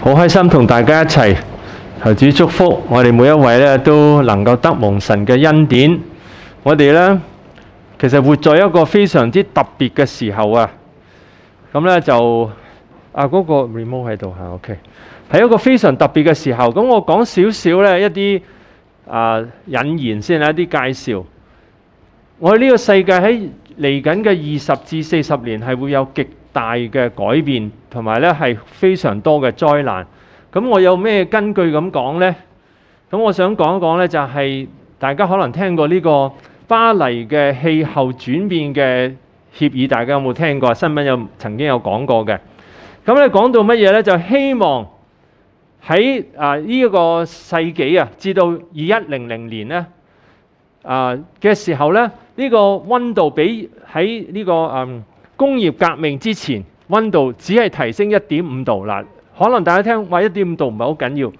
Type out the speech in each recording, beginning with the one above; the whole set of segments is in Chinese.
好開心同大家一齊求主祝福，我哋每一位咧都能夠得蒙神嘅恩典。我哋咧其實活在一個非常之特別嘅時候啊！咁咧就啊嗰、個 remote 喺度嚇，OK，系一個非常特別嘅時候。咁我講少少咧一啲啊引言先啦，一啲介紹。我哋呢個世界喺嚟緊嘅二十至四十年係會有極大嘅改變，同埋咧係非常多嘅災難。咁我有咩根據咁講呢？咁我想講一講呢，就係大家可能聽過呢個巴黎嘅氣候轉變嘅協議，大家有冇聽過？新聞有曾經有講過嘅。咁咧講到乜嘢呢？就希望喺啊呢一個世紀啊，至到二一零零年呢啊嘅時候呢，呢個温度比喺呢個嗯工業革命之前温度只係提升一點五度嗱。可能大家聽話一點五度唔係好緊要，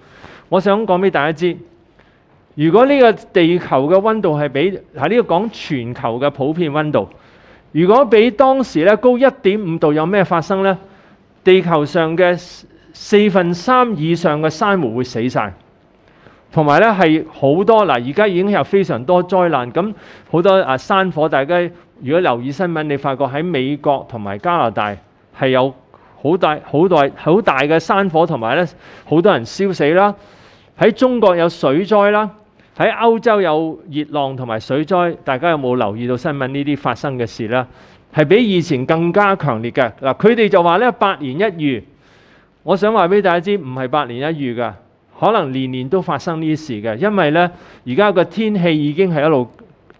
我想講俾大家知，如果呢個地球嘅温度係比喺呢個講全球嘅普遍温度，如果比當時咧高一點五度，有咩發生呢？地球上嘅四分三以上嘅珊瑚會死晒，同埋咧係好多嗱，而家已經有非常多災難，咁好多啊山火，大家如果留意新聞，你發覺喺美國同埋加拿大係有。好大好大好大嘅山火，同埋咧好多人燒死啦。喺中國有水災啦，喺歐洲有熱浪同埋水災。大家有冇留意到新聞呢啲發生嘅事咧？係比以前更加強烈嘅嗱。佢哋就話咧百年一遇，我想話俾大家知，唔係百年一遇㗎，可能年年都發生呢啲事嘅。因為咧而家個天氣已經係一路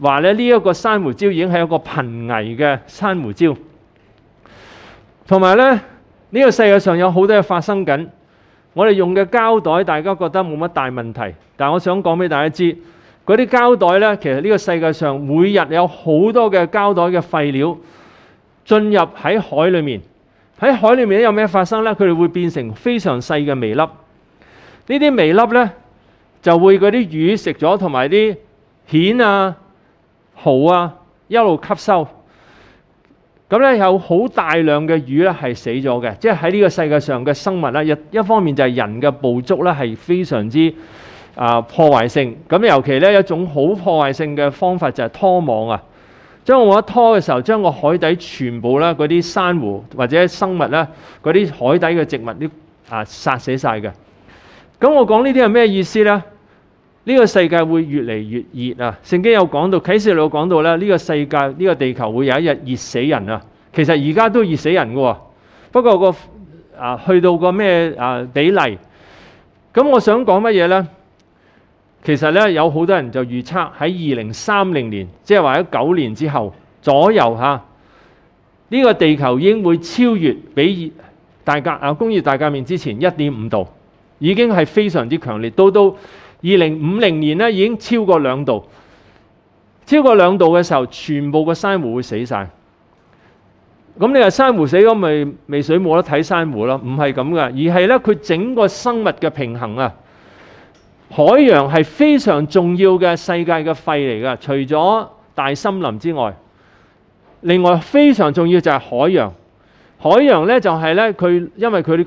話咧呢一個珊瑚礁已經係一個瀕危嘅珊瑚礁。同埋咧，呢個世界上有好多嘢發生緊。我哋用嘅膠袋，大家覺得冇乜大問題，但我想講俾大家知，嗰啲膠袋呢，其實呢個世界上每日有好多嘅膠袋嘅廢料進入喺海裏面。喺海裏面有咩發生呢？佢哋會變成非常細嘅微粒。呢啲微粒呢，就會嗰啲魚食咗，同埋啲蜆啊、蠔啊一路吸收。咁咧有好大量嘅魚咧係死咗嘅，即係喺呢個世界上嘅生物咧，一一方面就係人嘅捕捉咧係非常之啊破壞性。咁尤其咧一種好破壞性嘅方法就係拖網啊，將我一拖嘅時候，將個海底全部咧嗰啲珊瑚或者生物咧嗰啲海底嘅植物啲啊殺死晒嘅。咁我講呢啲係咩意思咧？呢個世界會越嚟越熱啊！聖經有講到，啟示錄講到咧，呢個世界呢個地球會有一日熱死人啊！其實而家都熱死人嘅喎，不過個啊去到個咩啊比例？咁我想講乜嘢呢？其實咧有好多人就預測喺二零三零年，即係話喺九年之後左右嚇，呢個地球已經會超越比大革啊工業大革命之前一點五度，已經係非常之強烈，到到。二零五零年咧已經超過兩度，超過兩度嘅時候，全部個珊瑚會死晒。咁你話珊瑚死咗，咪未水冇得睇珊瑚咯？唔係咁噶，而係咧佢整個生物嘅平衡啊。海洋係非常重要嘅世界嘅肺嚟噶，除咗大森林之外，另外非常重要就係海洋。海洋咧就係咧佢因為佢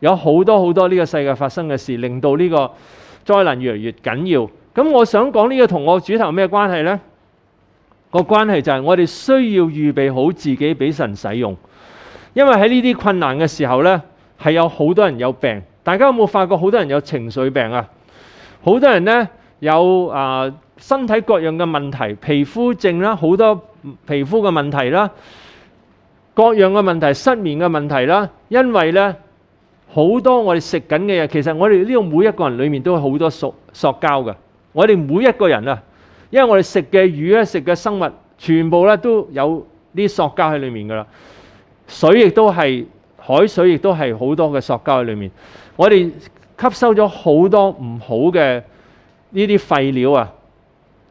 有好多好多呢個世界發生嘅事，令到呢個災難越嚟越緊要，咁我想講呢個同我主題咩關係呢？個關係就係我哋需要預備好自己俾神使用，因為喺呢啲困難嘅時候呢，係有好多人有病。大家有冇發覺好多人有情緒病啊？好多人咧有啊身體各樣嘅問題，皮膚症啦，好多皮膚嘅問題啦，各樣嘅問題，失眠嘅問題啦，因為咧好多我哋食緊嘅嘢，其實我哋呢度每一個人裡面都有好多塑塑膠嘅，我哋每一個人啊，因為我哋食嘅魚咧、食嘅生物，全部咧都有啲塑膠喺裡面噶啦，水亦都係海水，亦都係好多嘅塑膠喺裡面，我哋吸收咗好多唔好嘅呢啲廢料啊，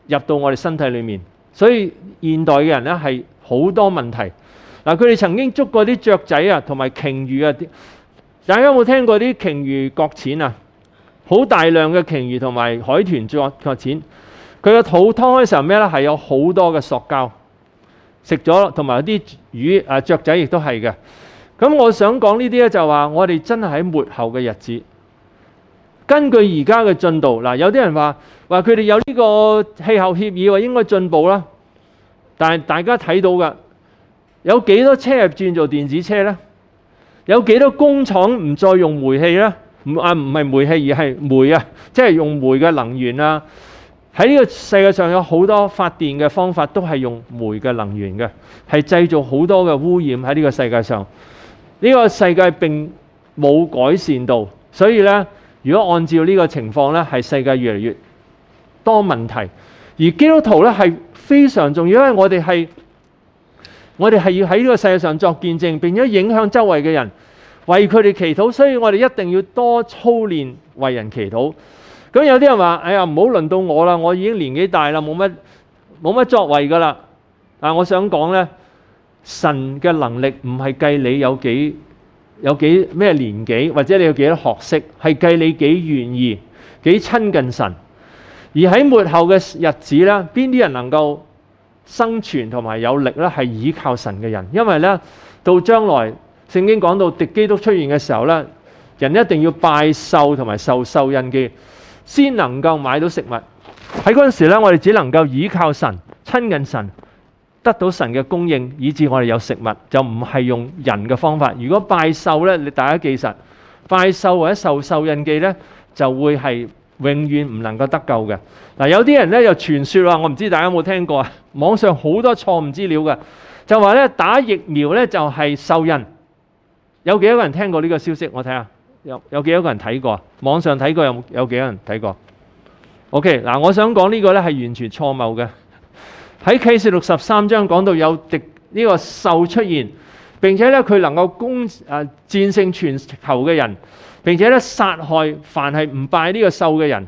入到我哋身體裏面，所以現代嘅人咧係好多問題。嗱，佢哋曾經捉過啲雀仔啊，同埋鯨魚啊啲，大家有冇聽過啲鯨魚擱淺啊？好大量嘅鯨魚同埋海豚擱擱淺，佢個肚劏開嘅時候咩咧？係有好多嘅塑膠食咗，同埋啲魚啊雀仔亦都係嘅。咁我想講呢啲咧，就話我哋真係喺末後嘅日子。根據而家嘅進度，嗱有啲人話話佢哋有呢個氣候協議，話應該進步啦。但係大家睇到嘅，有幾多車入轉做電子車呢？有幾多工廠唔再用煤氣呢？唔啊唔係煤氣而係煤啊，即係用煤嘅能源啊。喺呢個世界上有好多發電嘅方法都係用煤嘅能源嘅，係製造好多嘅污染喺呢個世界上。呢個世界並冇改善到，所以呢。如果按照呢個情況咧，係世界越嚟越多問題，而基督徒咧係非常重要，因為我哋係我哋係要喺呢個世界上作見證，並且影響周圍嘅人，為佢哋祈禱，所以我哋一定要多操練為人祈禱。咁有啲人話：哎呀，唔好輪到我啦，我已經年紀大啦，冇乜冇乜作為噶啦。啊，我想講咧，神嘅能力唔係計你有幾有几咩年紀，或者你有幾多學識，係計你幾願意、幾親近神。而喺末後嘅日子咧，邊啲人能夠生存同埋有力咧？係依靠神嘅人，因為咧到將來聖經講到敵基督出現嘅時候咧，人一定要拜獸同埋受獸印記，先能夠買到食物。喺嗰陣時咧，我哋只能夠依靠神、親近神。得到神嘅供應，以致我哋有食物，就唔係用人嘅方法。如果拜獸咧，你大家記實，拜獸或者受獸印記咧，就會係永遠唔能夠得救嘅。嗱，有啲人咧又傳説話，我唔知大家有冇聽過啊？網上好多錯誤資料嘅，就話咧打疫苗咧就係獸印。有幾多個人聽過呢個消息？我睇下，有有幾多個人睇過？網上睇過有有幾多人睇過？OK，嗱，我想講呢個咧係完全錯謬嘅。喺啟示六十三章講到有敵呢個獸出現，並且咧佢能夠攻誒戰勝全球嘅人，並且咧殺害凡係唔拜呢個獸嘅人，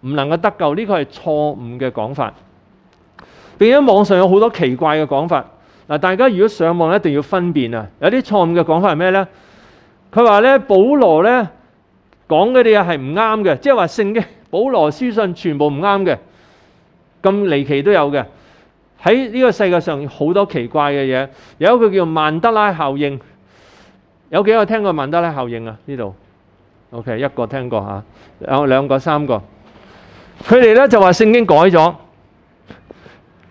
唔能夠得救。呢個係錯誤嘅講法。並且網上有好多奇怪嘅講法。嗱，大家如果上網一定要分辨啊。有啲錯誤嘅講法係咩咧？佢話咧，保羅咧。講嗰啲嘢係唔啱嘅，即係話聖經 保羅書信全部唔啱嘅，咁離奇都有嘅。喺呢個世界上好多奇怪嘅嘢，有一個叫曼德拉效應，有幾個聽過曼德拉效應啊？呢度，OK，一個聽過嚇，有兩個、三個，佢哋咧就話聖經改咗，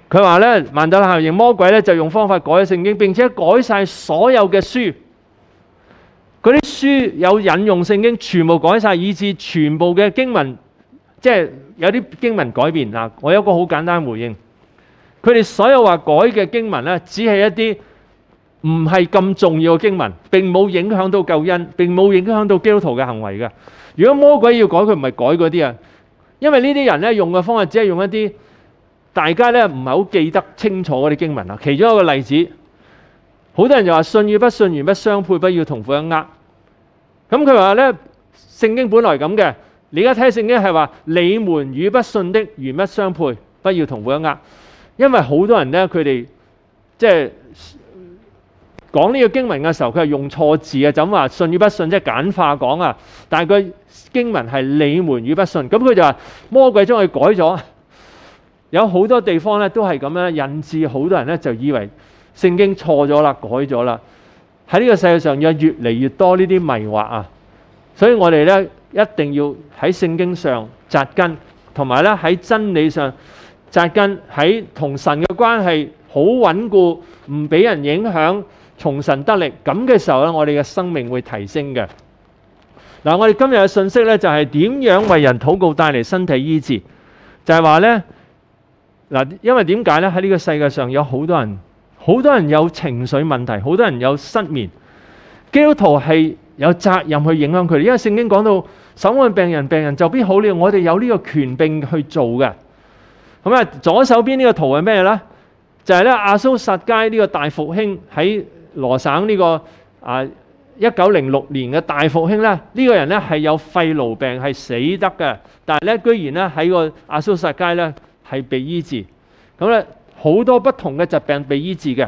佢話咧曼德拉效應，魔鬼咧就用方法改咗聖經，並且改晒所有嘅書。嗰啲書有引用聖經，全部改晒，以致全部嘅經文，即係有啲經文改變嗱。我有個好簡單回應，佢哋所有話改嘅經文咧，只係一啲唔係咁重要嘅經文，並冇影響到救恩，並冇影響到基督徒嘅行為嘅。如果魔鬼要改，佢唔係改嗰啲啊，因為呢啲人咧用嘅方法只係用一啲大家咧唔係好記得清楚嗰啲經文啊。其中一個例子，好多人就話信與不信原不相配，不要同苦一軛。咁佢話咧，聖經本來咁嘅，你而家睇聖經係話，你們與不信的原不相配，不要同苦一軛。因為好多人咧，佢哋即係講呢個經文嘅時候，佢係用錯字啊，就咁話信與不信，即係簡化講啊。但係佢經文係你們與不信，咁佢就話魔鬼將佢改咗。有好多地方咧都係咁樣引致好多人咧就以為聖經錯咗啦，改咗啦。喺呢個世界上有越嚟越多呢啲迷惑啊，所以我哋咧一定要喺聖經上扎根，同埋咧喺真理上扎根，喺同神嘅關係好穩固，唔俾人影響，從神得力。咁嘅時候咧，我哋嘅生命會提升嘅。嗱，我哋今日嘅信息咧就係點樣為人祷告帶嚟身體醫治，就係話咧嗱，因為點解咧喺呢個世界上有好多人。好多人有情緒問題，好多人有失眠。基督徒係有責任去影響佢哋，因為聖經講到手按病人，病人就必好了。我哋有呢個權柄去做嘅。咁啊，左手邊呢個圖係咩呢？就係咧亞蘇撒街呢個大復興喺羅省呢個啊一九零六年嘅大復興咧。呢個人咧係有肺痨病，係死得嘅，但係咧居然咧喺個阿蘇撒街咧係被醫治。咁咧。好多不同嘅疾病被醫治嘅。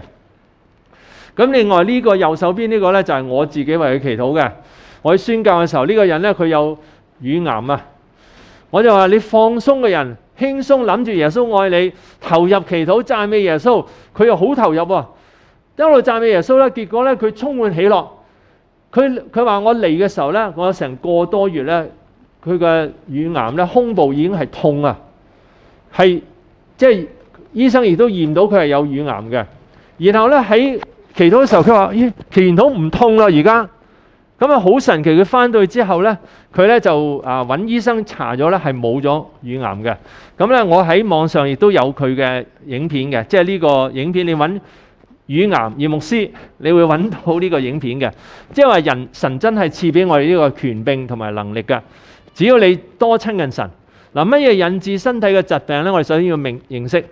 咁另外呢個右手邊呢個呢，就係我自己為佢祈禱嘅。我喺宣教嘅時候，呢個人呢，佢有乳癌啊。我就話你放鬆嘅人，輕鬆諗住耶穌愛你，投入祈禱讚美耶穌，佢又好投入喎。一路讚美耶穌呢，結果呢，佢充滿喜樂。佢佢話我嚟嘅時候呢，我成個多月呢，佢嘅乳癌呢，胸部已經係痛啊，係即係。醫生亦都驗到佢係有乳癌嘅，然後咧喺祈禱嘅時候，佢話：咦，祈禱唔痛啦，而家咁啊，好神奇！佢翻到去之後咧，佢咧就啊揾醫生查咗咧，係冇咗乳癌嘅。咁咧，我喺網上亦都有佢嘅影片嘅，即係呢個影片，你揾乳癌葉牧師，你會揾到呢個影片嘅。即係話人神真係賜俾我哋呢個權柄同埋能力嘅，只要你多親近神。嗱，乜嘢引致身體嘅疾病咧？我哋首先要明認識。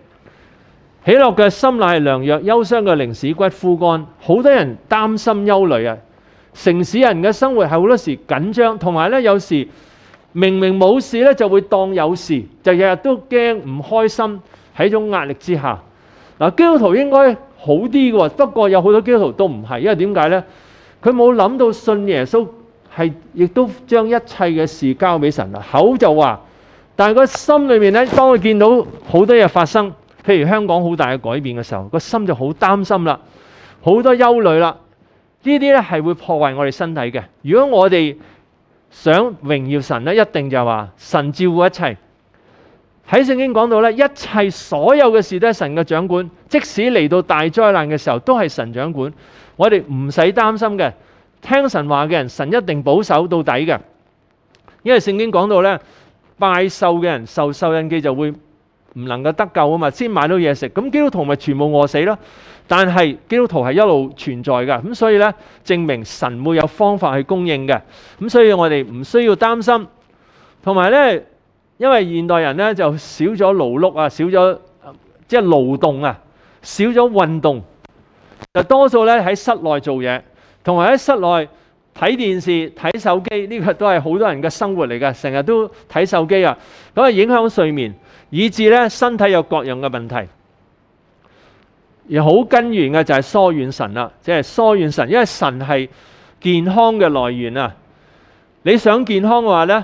喜樂嘅心乃係良藥，憂傷嘅靈使骨枯乾。好多人擔心憂慮啊！城市人嘅生活係好多時緊張，同埋咧有時明明冇事咧就會當有事，就日日都驚唔開心，喺種壓力之下。嗱，基督徒應該好啲嘅，不過有好多基督徒都唔係，因為點解咧？佢冇諗到信耶穌係，亦都將一切嘅事交俾神啦。口就話，但係個心裏面咧，當佢見到好多嘢發生。譬如香港好大嘅改變嘅時候，個心就好擔心啦，好多憂慮啦。呢啲咧係會破壞我哋身體嘅。如果我哋想榮耀神咧，一定就話神照顧一切。喺聖經講到咧，一切所有嘅事都係神嘅掌管，即使嚟到大災難嘅時候，都係神掌管。我哋唔使擔心嘅，聽神話嘅人，神一定保守到底嘅。因為聖經講到咧，拜獸嘅人受獸印記就會。唔能夠得救啊嘛，先買到嘢食，咁基督徒咪全部餓死咯。但係基督徒係一路存在㗎，咁所以呢，證明神會有方法去供應嘅。咁所以我哋唔需要擔心。同埋呢，因為現代人呢就少咗勞碌啊，少咗即係勞動啊，少咗運動，就多數呢喺室內做嘢，同埋喺室內睇電視、睇手機，呢個都係好多人嘅生活嚟㗎，成日都睇手機啊，咁啊影響睡眠。以致咧身體有各樣嘅問題，而好根源嘅就係疏遠神啦，即係疏遠神，因為神係健康嘅來源啊！你想健康嘅話咧，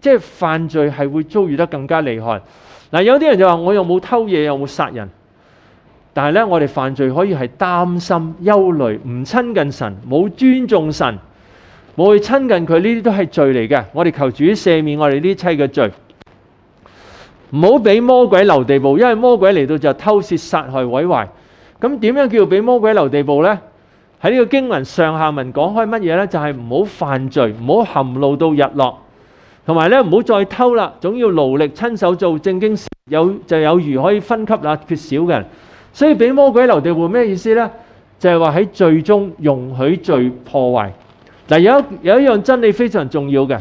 即係犯罪係會遭遇得更加厲害。嗱，有啲人就話我又冇偷嘢，又冇殺人，但係咧，我哋犯罪可以係擔心、憂慮、唔親近神、冇尊重神、冇去親近佢，呢啲都係罪嚟嘅。我哋求主赦免我哋呢一切嘅罪。唔好俾魔鬼留地步，因為魔鬼嚟到就偷竊、殺害、毀壞。咁點樣叫俾魔鬼留地步呢？喺呢個經文上下文講開乜嘢呢？就係唔好犯罪，唔好含露到日落，同埋咧唔好再偷啦。總要勞力親手做正經事，有就有餘可以分給那缺少嘅人。所以俾魔鬼留地步咩意思呢？就係話喺罪中容許罪破壞。嗱，有有一樣真理非常重要嘅，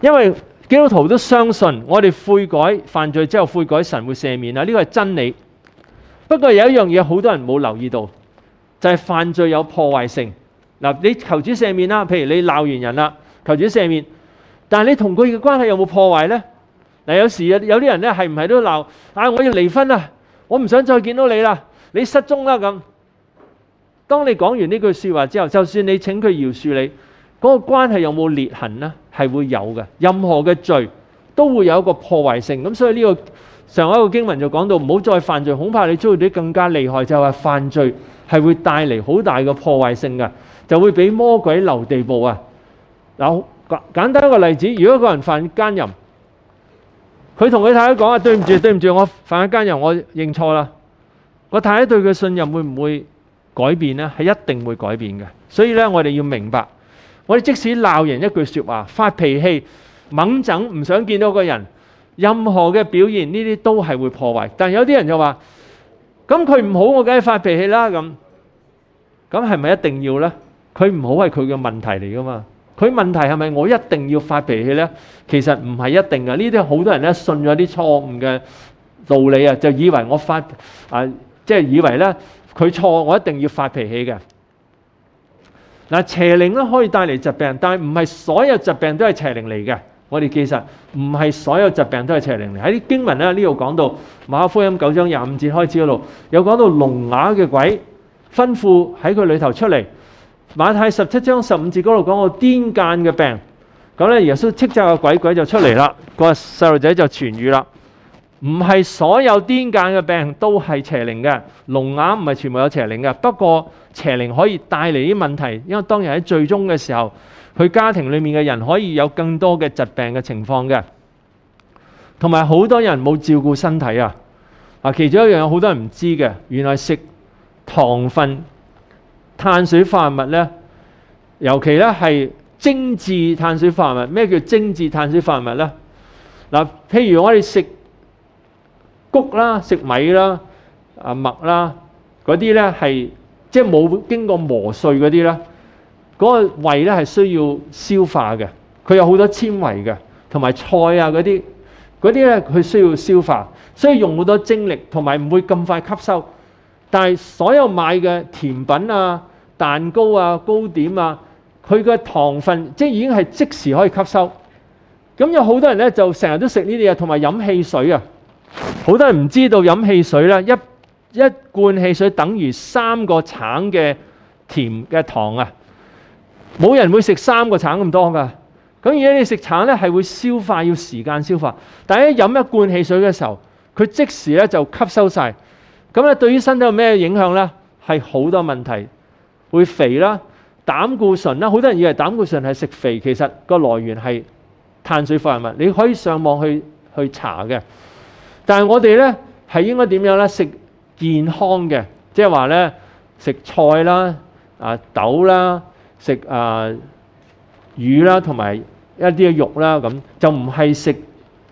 因為基督徒都相信我哋悔改犯罪之後悔改，神會赦免啊！呢個係真理。不過有一樣嘢好多人冇留意到，就係犯罪有破壞性。嗱，你求主赦免啦，譬如你鬧完人啦，求主赦免，但係你同佢嘅關係有冇破壞呢？嗱，有時有啲人咧係唔係都鬧啊？我要離婚啦，我唔想再見到你啦，你失蹤啦咁。當你講完呢句説話之後，就算你請佢饒恕你，嗰個關係有冇裂痕呢？係會有嘅。任何嘅罪都會有一個破壞性。咁所以呢個上一個經文就講到唔好再犯罪，恐怕你遭遇啲更加厲害，就係犯罪係會帶嚟好大嘅破壞性嘅。就會俾魔鬼留地步啊！嗱，簡單一個例子，如果一個人犯奸淫，佢同佢太太講啊，對唔住，對唔住，我犯咗奸淫，我認錯啦。個太太對佢信任會唔會改變呢？係一定會改變嘅。所以咧，我哋要明白，我哋即使鬧人一句説話、發脾氣、猛整、唔想見到個人，任何嘅表現呢啲都係會破壞。但有啲人就話：咁佢唔好，我梗係發脾氣啦。咁咁係咪一定要呢？佢唔好係佢嘅問題嚟噶嘛？佢問題係咪我一定要發脾氣呢？其實唔係一定嘅。呢啲好多人咧信咗啲錯誤嘅道理啊，就以為我發啊，即係以為咧佢錯，我一定要發脾氣嘅。嗱，邪靈咧可以帶嚟疾病，但係唔係所有疾病都係邪靈嚟嘅。我哋其實唔係所有疾病都係邪靈嚟。喺啲經文咧呢度講到馬可福音九章廿五節開始嗰度，有講到聾啞嘅鬼吩咐喺佢裏頭出嚟。馬太十七章十五節嗰度講到癲癇嘅病，咁咧耶穌斥責個鬼，鬼就出嚟啦，個細路仔就痊愈啦。唔係所有癲癇嘅病都係邪靈嘅，聾眼唔係全部有邪靈嘅。不過邪靈可以帶嚟啲問題，因為當日喺最終嘅時候，佢家庭裡面嘅人可以有更多嘅疾病嘅情況嘅，同埋好多人冇照顧身體啊。啊，其中一樣有好多人唔知嘅，原來食糖分。碳水化合物咧，尤其咧係精緻碳水化合物。咩叫精緻碳水化合物咧？嗱，譬如我哋食谷啦、食米啦、啊麥啦嗰啲咧，係即係冇經過磨碎嗰啲咧，嗰個胃咧係需要消化嘅。佢有好多纖維嘅，同埋菜啊嗰啲嗰啲咧，佢需要消化，所以用好多精力，同埋唔會咁快吸收。但係所有買嘅甜品啊〜蛋糕啊、糕點啊，佢嘅糖分即係已經係即時可以吸收。咁有好多人咧就成日都食呢啲嘢，同埋飲汽水啊。好多人唔知道飲汽水咧，一一罐汽水等於三個橙嘅甜嘅糖啊。冇人會食三個橙咁多㗎。咁而家你食橙咧，係會消化，要時間消化。但係一飲一罐汽水嘅時候，佢即時咧就吸收晒。咁咧對於身體有咩影響咧？係好多問題。會肥啦，膽固醇啦，好多人以為膽固醇係食肥，其實個來源係碳水化合物。你可以上網去去查嘅。但係我哋咧係應該點樣咧？食健康嘅，即係話咧食菜啦、啊豆啦、食啊魚啦，同埋一啲嘅肉啦，咁就唔係食。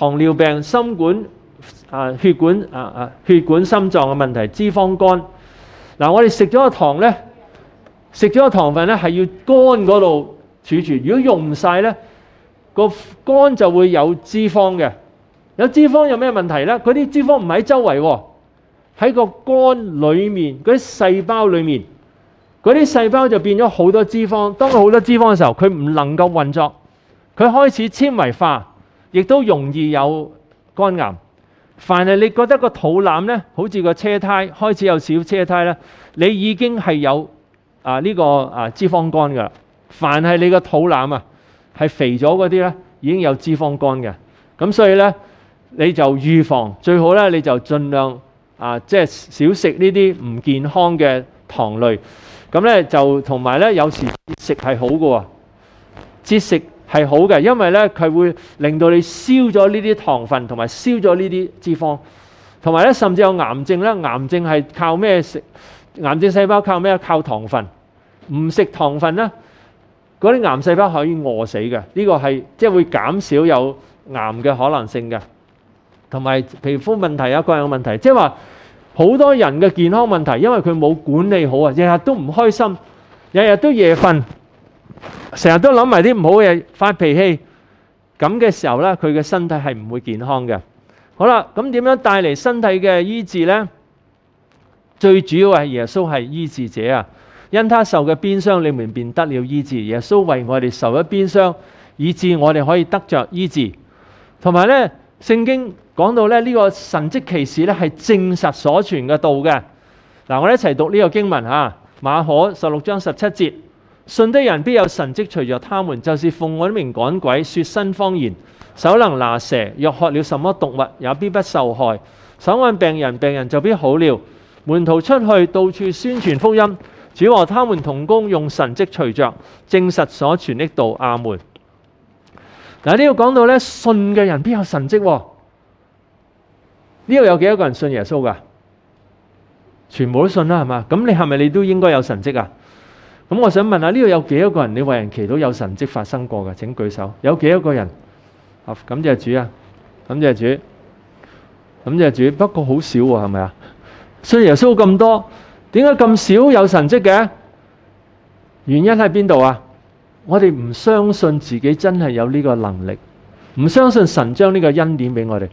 糖尿病、心管啊、血管啊啊血管心臟嘅問題、脂肪肝。嗱，我哋食咗個糖咧，食咗個糖分咧，係要肝嗰度儲存。如果用唔晒咧，個肝就會有脂肪嘅。有脂肪有咩問題咧？嗰啲脂肪唔喺周圍喎，喺個肝裡面嗰啲細胞裡面，嗰啲細胞就變咗好多脂肪。當佢好多脂肪嘅時候，佢唔能夠運作，佢開始纖維化，亦都容易有肝癌。凡係你覺得個肚腩咧，好似個車胎開始有小車胎咧，你已經係有啊呢個啊脂肪肝噶啦。凡係你個肚腩啊係肥咗嗰啲咧，已經有脂肪肝嘅。咁所以咧，你就預防最好咧，你就盡量啊即係少食呢啲唔健康嘅糖類。咁咧就同埋咧有時節食係好嘅喎，節食係好嘅，因為咧佢會令到你燒咗呢啲糖分，同埋燒咗呢啲脂肪，同埋咧甚至有癌症咧，癌症係靠咩食？癌症細胞靠咩？靠糖分，唔食糖分咧，嗰啲癌細胞可以餓死嘅，呢個係即係會減少有癌嘅可能性嘅，同埋皮膚問題啊，各樣問題，即係話。好多人嘅健康問題，因為佢冇管理好啊，日日都唔開心，日日都夜瞓，成日都諗埋啲唔好嘅嘢，發脾氣，咁嘅時候呢，佢嘅身體係唔會健康嘅。好啦，咁點樣帶嚟身體嘅醫治呢？最主要係耶穌係醫治者啊，因他受嘅鞭傷，你們便得了醫治。耶穌為我哋受咗鞭傷，以致我哋可以得着醫治。同埋呢，聖經。講到咧呢個神迹奇事咧係證實所傳嘅道嘅。嗱，我哋一齊讀呢個經文嚇，馬可十六章十七節，信的人必有神蹟隨着他們，就是奉我的名趕鬼，说新方言，手能拿蛇，若喝了什麼毒物也必不受害，手按病人，病人就必好了。門徒出去到處宣傳福音，主和他們同工，用神蹟隨着證實所傳的道。阿門。嗱，呢度講到咧信嘅人必有神蹟喎。呢度有幾多個人信耶穌噶？全部都信啦，係嘛？咁你係咪你都應該有神迹啊？咁我想問下，呢度有幾多個人你為人祈禱有神蹟發生過嘅？請舉手。有幾多個人？啊，感謝主啊！感謝主，感謝主。不過好少喎，係咪啊？信耶穌咁多，點解咁少有神蹟嘅？原因喺邊度啊？我哋唔相信自己真係有呢個能力，唔相信神將呢個恩典俾我哋。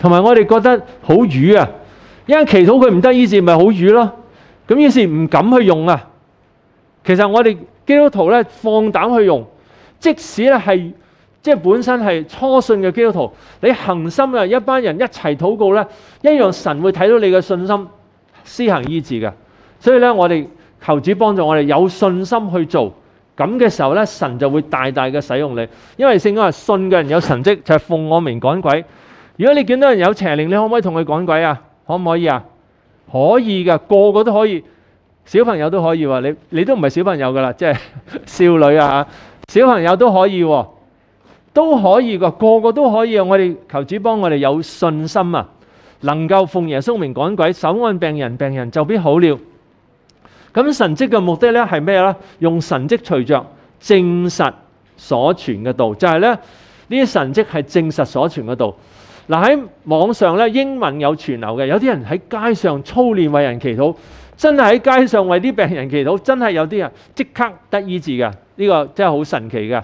同埋我哋覺得好瘀啊，因為祈禱佢唔得醫治，咪好瘀咯。咁於是唔敢去用啊。其實我哋基督徒咧放膽去用，即使咧係即係本身係初信嘅基督徒，你恒心啊一班人一齊禱告咧，一樣神會睇到你嘅信心施行醫治嘅。所以咧，我哋求主幫助我哋有信心去做，咁嘅時候咧，神就會大大嘅使用你。因為聖經話信嘅人有神蹟，就係奉我名趕鬼。如果你見到人有邪靈，你可唔可以同佢趕鬼啊？可唔可以啊？可以嘅，個個都可以，小朋友都可以喎。你你都唔係小朋友噶啦，即係 少女啊，小朋友都可以喎，都可以噶，個個都可以啊！我哋求主幫我哋有信心啊，能夠奉耶穌名趕鬼，手按病人，病人就必好了。咁神蹟嘅目的咧係咩咧？用神蹟隨着證實所傳嘅道，就係咧呢啲神蹟係證實所傳嘅道。嗱，喺網上咧，英文有傳流嘅，有啲人喺街上操練為人祈禱，真係喺街上為啲病人祈禱，真係有啲人即刻得醫治嘅，呢個真係好神奇嘅。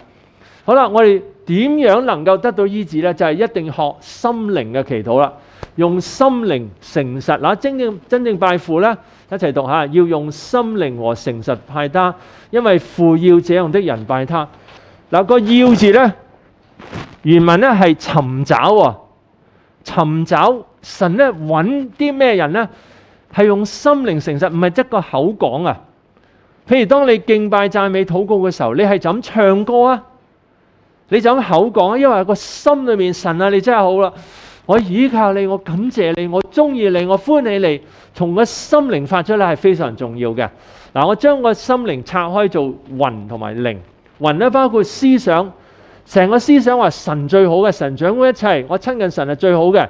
好啦，我哋點樣能夠得到醫治呢？就係一定學心靈嘅祈禱啦，用心靈誠實嗱，真正真正拜父咧，一齊讀下，要用心靈和誠實拜他，因為父要這樣的人拜他。嗱，個要字咧，原文咧係尋找喎。尋找神咧，揾啲咩人咧？係用心靈誠實，唔係一個口講啊。譬如當你敬拜讚美禱告嘅時候，你係怎唱歌啊？你就咁口講啊？因為個心裏面神啊，你真係好啦，我依靠你，我感謝你，我中意你，我歡喜你，從個心靈發出嚟係非常重要嘅。嗱，我將個心靈拆開做魂同埋靈，魂咧包括思想。成個思想話神最好嘅，神掌管一切，我親近神係最好嘅。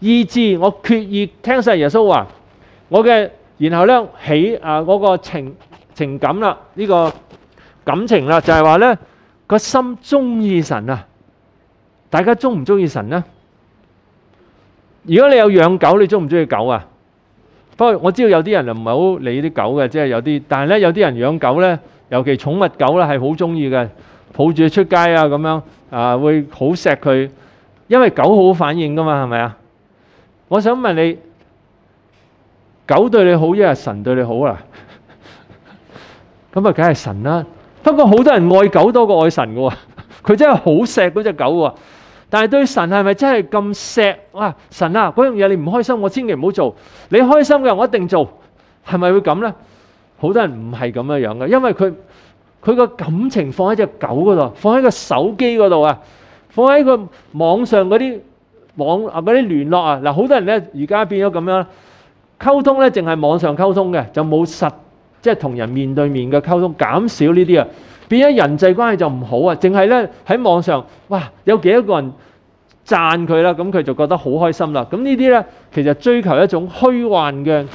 意志我決意聽晒耶穌話，我嘅然後咧起啊嗰個情情感啦，呢個感情啦，就係話咧個心中意神啊！大家中唔中意神呢？如果你有養狗，你中唔中意狗啊？不過我知道有啲人就唔係好理啲狗嘅，即係有啲，但係咧有啲人養狗咧，尤其寵物狗咧係好中意嘅。抱住佢出街啊，咁樣啊，會好錫佢，因為狗好反應噶嘛，係咪啊？我想問你，狗對你好，一係神對你好啊？咁啊，梗係神啦。不過好多人愛狗多過愛神嘅喎，佢真係好錫嗰隻狗喎。但係對神係咪真係咁錫啊？神啊，嗰樣嘢你唔開心，我千祈唔好做。你開心嘅，我一定做。係咪會咁咧？好多人唔係咁樣樣嘅，因為佢。佢個感情放喺隻狗嗰度，放喺個手機嗰度啊，放喺個網上嗰啲網啊嗰啲聯絡啊。嗱，好多人咧而家變咗咁樣溝通咧，淨係網上溝通嘅，就冇實即係同人面對面嘅溝通，減少呢啲啊，變咗人際關係就唔好啊，淨係咧喺網上，哇，有幾多個人讚佢啦，咁佢就覺得好開心啦。咁呢啲咧，其實追求一種虛幻嘅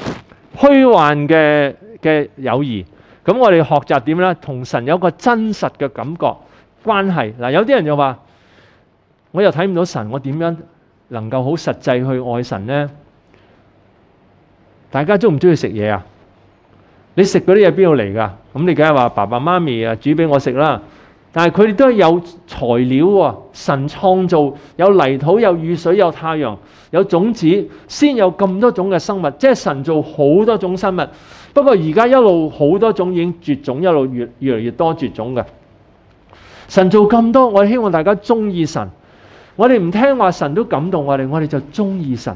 虛幻嘅嘅友誼。咁我哋學習點咧？同神有個真實嘅感覺關係。嗱，有啲人就話：我又睇唔到神，我點樣能夠好實際去愛神呢？大家中唔中意食嘢啊？你食嗰啲嘢邊度嚟㗎？咁你梗係話爸爸媽咪啊煮俾我食啦。但係佢哋都係有材料喎，神創造有泥土、有雨水、有太陽、有種子，先有咁多種嘅生物。即係神造好多種生物。不過而家一路好多種已經絕種，一路越越嚟越多絕種嘅。神做咁多，我希望大家中意神。我哋唔聽話，神都感動我哋，我哋就中意神。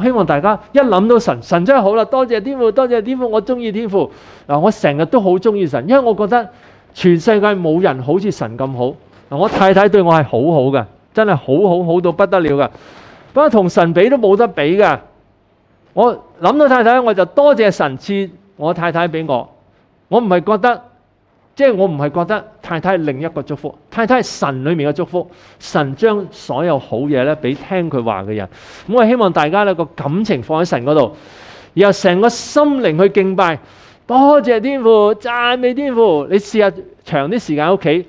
希望大家一諗到神，神真係好啦，多謝天父，多謝天父，我中意天父。嗱，我成日都好中意神，因為我覺得。全世界冇人好似神咁好。嗱，我太太對我係好好嘅，真係好好好到不得了嘅。不過同神比都冇得比嘅。我諗到太太，我就多謝神賜我太太俾我。我唔係覺得，即係我唔係覺得太太係另一個祝福。太太係神裡面嘅祝福。神將所有好嘢咧俾聽佢話嘅人。咁我希望大家咧個感情放喺神嗰度，然後成個心靈去敬拜。多謝天父，讚美天父。你試下長啲時間喺屋企，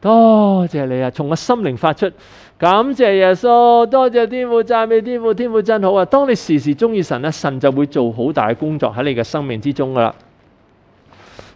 多謝你啊！從個心靈發出感謝耶穌，多謝天父，讚美天父，天父真好啊！當你時時中意神咧，神就會做好大嘅工作喺你嘅生命之中噶啦。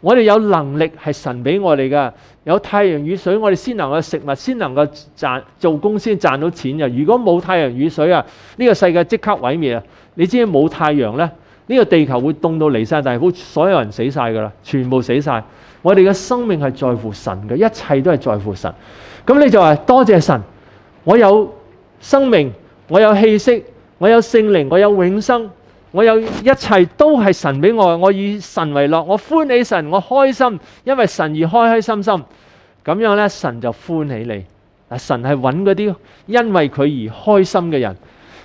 我哋有能力係神俾我哋㗎，有太陽雨水，我哋先能夠食物，先能夠賺做工，先賺到錢㗎。如果冇太陽雨水啊，呢個世界即刻毀滅啊！你知唔知冇太陽咧，呢個地球會凍到離晒大好，所有人死晒㗎啦，全部死晒。我哋嘅生命係在乎神嘅，一切都係在乎神。咁你就話多謝神。我有生命，我有氣息，我有聖靈，我有永生，我有一切都係神俾我。我以神為樂，我歡喜神，我開心，因為神而開開心心。咁樣咧，神就歡喜你。嗱，神係揾嗰啲因為佢而開心嘅人。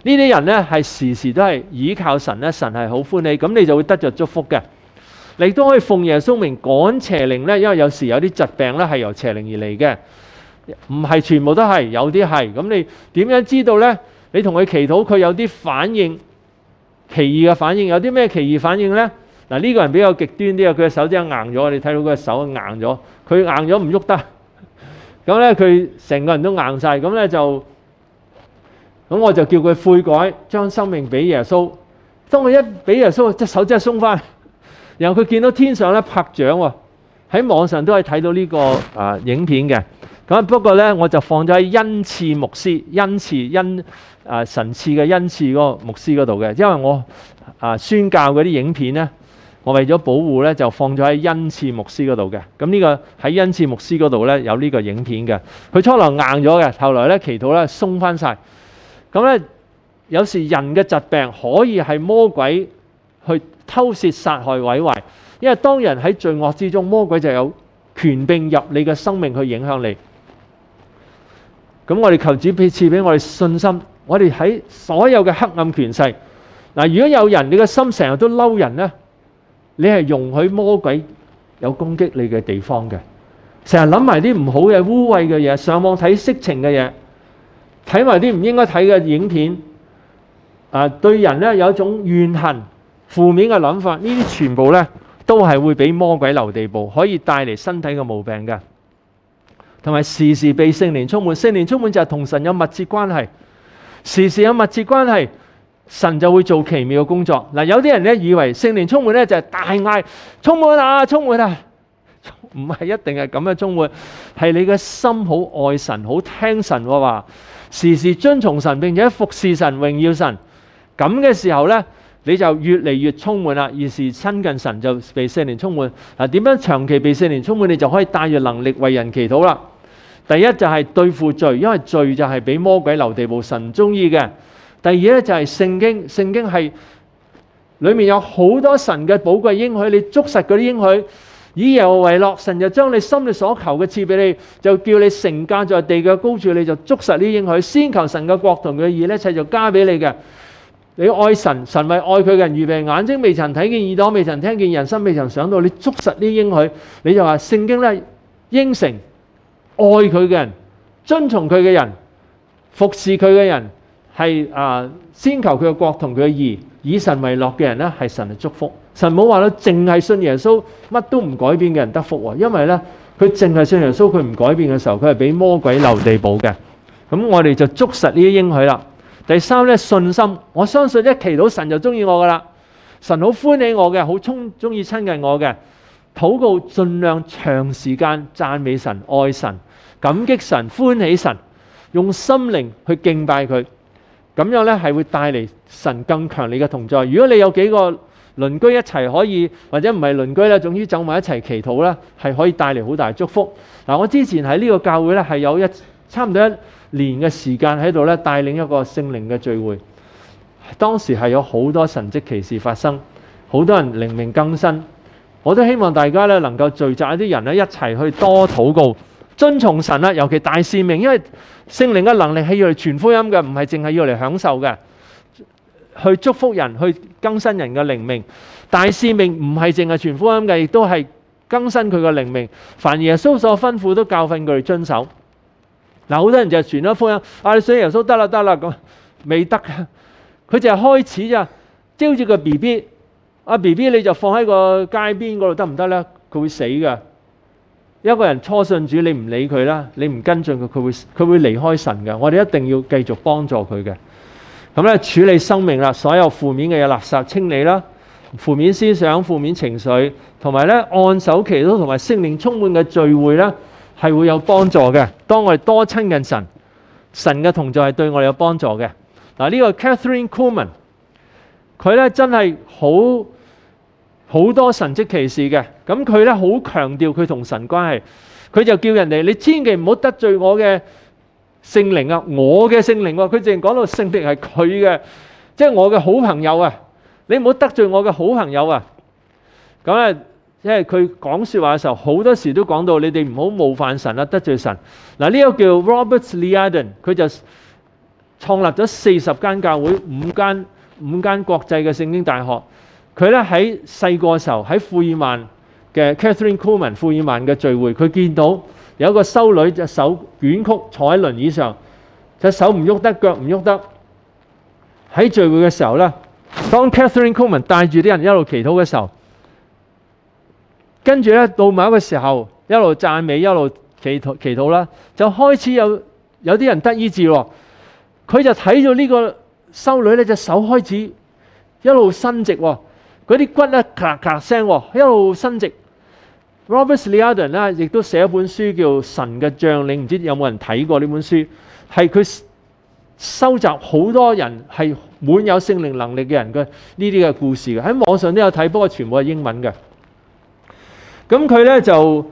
呢啲人咧係時時都係倚靠神咧，神係好歡喜。咁你就會得着祝福嘅。你都可以奉耶穌名趕邪靈咧，因為有時有啲疾病咧係由邪靈而嚟嘅。唔係全部都係，有啲係。咁你點樣知道呢？你同佢祈禱，佢有啲反應，奇異嘅反應。有啲咩奇異反應呢？嗱，呢個人比較極端啲啊，佢嘅手真係硬咗。你睇到佢嘅手硬咗，佢硬咗唔喐得。咁呢，佢成個人都硬晒。咁呢，就，咁我就叫佢悔改，將生命俾耶穌。當佢一俾耶穌，隻手真係鬆翻。然後佢見到天上咧拍掌喎，喺網上都可以睇到呢個啊影片嘅。咁不過咧，我就放咗喺恩賜牧師、恩賜恩啊神赐嘅恩赐嗰個牧師嗰度嘅，因為我啊宣教嗰啲影片咧，我為咗保護咧，就放咗喺恩賜牧師嗰度嘅。咁呢個喺恩賜牧師嗰度咧有呢個影片嘅。佢初頭硬咗嘅，後來咧祈禱咧鬆翻晒。咁咧有時人嘅疾病可以係魔鬼去偷竊、殺害、毀壞，因為當人喺罪惡之中，魔鬼就有權柄入你嘅生命去影響你。咁我哋求主俾賜俾我哋信心，我哋喺所有嘅黑暗權勢嗱，如果有人你嘅心成日都嬲人咧，你係容許魔鬼有攻擊你嘅地方嘅，成日諗埋啲唔好嘅污穢嘅嘢，上網睇色情嘅嘢，睇埋啲唔應該睇嘅影片，啊對人咧有一種怨恨、負面嘅諗法，呢啲全部咧都係會俾魔鬼留地步，可以帶嚟身體嘅毛病嘅。同埋時時被聖靈充滿，聖靈充滿就係同神有密切關係，時時有密切關係，神就會做奇妙嘅工作。嗱，有啲人咧以為聖靈充滿咧就係大嗌充滿啊，充滿啊，唔係一定係咁嘅充滿，係你嘅心好愛神，好聽神嘅話，時時遵從神並且服侍神、榮耀神。咁嘅時候咧，你就越嚟越充滿啦，而是親近神就被聖靈充滿。嗱，點樣長期被聖靈充滿，你就可以帶住能力為人祈禱啦。第一就係對付罪，因為罪就係俾魔鬼留地步，神中意嘅。第二咧就係聖經，聖經係裏面有好多神嘅寶貴應許，你捉實嗰啲應許，以耶和華為樂，神就將你心裏所求嘅賜俾你，就叫你成家在地嘅高處，你就捉實呢啲應許，先求神嘅國同佢嘅義咧，一切就加俾你嘅。你愛神，神為愛佢嘅人預備，眼睛未曾睇見，耳朵未曾聽見，人心未曾想到，你捉實呢啲應許，你就話聖經咧應承愛佢嘅人，遵從佢嘅人，服侍佢嘅人。係啊，先求佢嘅國同佢嘅義，以神為樂嘅人咧，係神嘅祝福。神冇話到，淨係信耶穌，乜都唔改變嘅人得福喎。因為咧，佢淨係信耶穌，佢唔改變嘅時候，佢係俾魔鬼留地步嘅。咁我哋就捉實呢啲應許啦。第三咧，信心，我相信一祈禱神就中意我噶啦。神好歡喜我嘅，好中中意親近我嘅。祷告盡量長時間讚美神、愛神、感激神、歡喜神，用心靈去敬拜佢。咁樣咧係會帶嚟神更強烈嘅同在。如果你有幾個鄰居一齊可以，或者唔係鄰居咧，總之走埋一齊祈禱咧，係可以帶嚟好大祝福。嗱，我之前喺呢個教會咧係有一差唔多一年嘅時間喺度咧帶領一個聖靈嘅聚會。當時係有好多神迹奇事發生，好多人灵命更新。我都希望大家咧能夠聚集一啲人咧一齊去多禱告。遵從神啦，尤其大使命，因為聖靈嘅能力係要嚟傳福音嘅，唔係淨係要嚟享受嘅，去祝福人，去更新人嘅靈命。大使命唔係淨係傳福音嘅，亦都係更新佢嘅靈命。凡耶穌所吩咐，都教訓佢哋遵守。嗱，好多人就傳咗福音，啊，你信耶穌得啦得啦咁，未得嘅，佢就係開始咋，招住個 B B，阿 B B 你就放喺個街邊嗰度得唔得咧？佢會死㗎。一個人初信主，你唔理佢啦，你唔跟進佢，佢會佢會離開神嘅。我哋一定要繼續幫助佢嘅。咁咧處理生命啦，所有負面嘅嘢垃圾清理啦，負面思想、負面情緒，同埋咧按手祈禱同埋聖靈充滿嘅聚會咧，係會有幫助嘅。當我哋多親近神，神嘅同在係對我哋有幫助嘅。嗱，呢個 Catherine Kuhlman，佢咧真係好。好多神蹟奇事嘅，咁佢咧好強調佢同神關係，佢就叫人哋你千祈唔好得罪我嘅聖靈啊，我嘅聖靈喎，佢淨係講到聖靈係佢嘅，即係我嘅好朋友啊，你唔好得罪我嘅好朋友啊。咁咧，因為佢講説話嘅時候，好多時都講到你哋唔好冒犯神啊，得罪神。嗱，呢個叫 Robert Liardon，佢就創立咗四十間教會，五間五間國際嘅聖經大學。佢咧喺細個時候喺富爾曼嘅 Catherine Coleman 富爾曼嘅聚會，佢見到有一個修女隻手卷曲坐喺輪椅上，隻手唔喐得，腳唔喐得。喺聚會嘅時候咧，當 Catherine Coleman 帶住啲人一路祈禱嘅時候，跟住咧到某一個時候，一路讚美一路祈禱祈禱啦，就開始有有啲人得醫治喎。佢就睇到呢個修女咧隻手開始一路伸直喎。嗰啲骨咧咔咔聲，一路伸直。Robert Liardon 咧亦都寫一本書叫《神嘅將領》，唔知有冇人睇過呢本書？係佢收集好多人係滿有聖靈能力嘅人嘅呢啲嘅故事嘅，喺網上都有睇，不過全部係英文嘅。咁佢咧就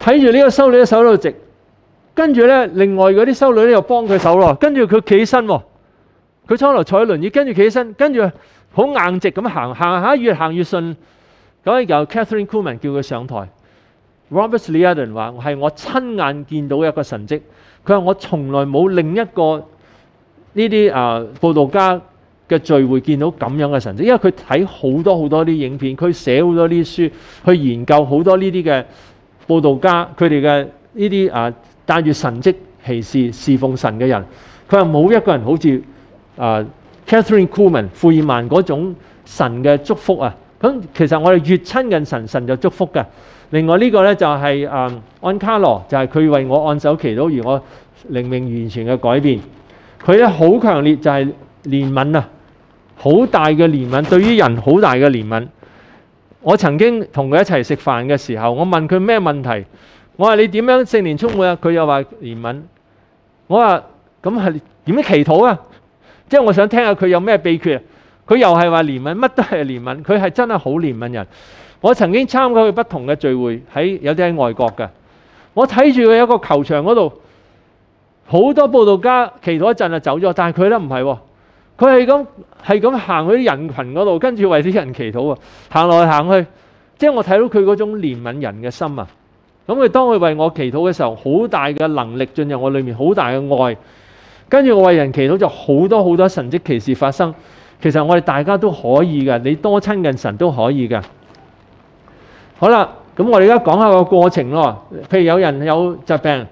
睇住呢個修女嘅手度直，跟住咧另外嗰啲修女咧又幫佢手咯，跟住佢企起身喎，佢初頭坐喺輪椅，跟住企起身，跟住。好硬直咁行，行下越行越順。咁由 Catherine Kuhlman 叫佢上台。Robert Lee Arden 話：係我親眼見到一個神蹟。佢話我從來冇另一個呢啲啊佈道家嘅聚會見到咁樣嘅神蹟，因為佢睇好多好多啲影片，佢寫好多啲書，去研究好多呢啲嘅報道家佢哋嘅呢啲啊帶住神蹟歧事侍奉神嘅人。佢話冇一個人好似啊〜Catherine Kuhlman 富爾曼嗰種神嘅祝福啊，咁其實我哋越親近神，神就祝福嘅。另外呢個咧就係誒安卡羅，就係佢為我按手祈禱而我靈命完全嘅改變。佢咧好強烈就係憐憫啊，好大嘅憐憫，對於人好大嘅憐憫。我曾經同佢一齊食飯嘅時候，我問佢咩問題，我話你點樣聖年充滿啊？佢又話憐憫。我話咁係點樣祈禱啊？即係我想聽下佢有咩秘訣。佢又係話憐憫，乜都係憐憫。佢係真係好憐憫人。我曾經參加佢不同嘅聚會，喺有啲喺外國嘅。我睇住佢有個球場嗰度，好多報道家祈禱一陣就走咗，但係佢咧唔係喎，佢係咁係咁行去啲人群嗰度，跟住為啲人祈禱啊，行來行去，即係我睇到佢嗰種憐憫人嘅心啊。咁佢當佢為我祈禱嘅時候，好大嘅能力進入我裏面，好大嘅愛。跟住我為人祈禱就好多好多神蹟奇事發生。其實我哋大家都可以嘅，你多親近神都可以嘅。好啦，咁我哋而家講下個過程咯。譬如有人有疾病，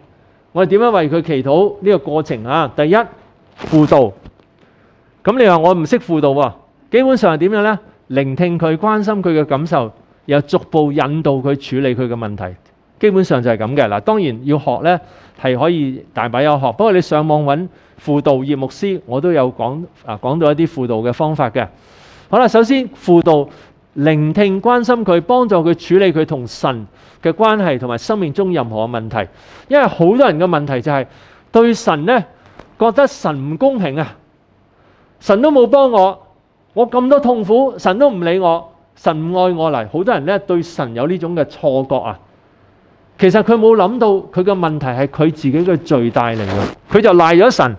我哋點樣為佢祈禱呢個過程啊？第一，輔導。咁你話我唔識輔導喎，基本上係點樣呢？聆聽佢，關心佢嘅感受，又逐步引導佢處理佢嘅問題。基本上就係咁嘅。嗱，當然要學呢係可以大把有學，不過你上網揾輔導業牧師，我都有講啊，講到一啲輔導嘅方法嘅。好啦，首先輔導。聆聽、關心佢，幫助佢處理佢同神嘅關係同埋生命中任何嘅問題。因為好多人嘅問題就係對神呢覺得神唔公平啊！神都冇幫我，我咁多痛苦，神都唔理我，神唔愛我嚟。好多人呢對神有呢種嘅錯覺啊！其實佢冇諗到佢嘅問題係佢自己嘅罪大嚟嘅，佢就賴咗神。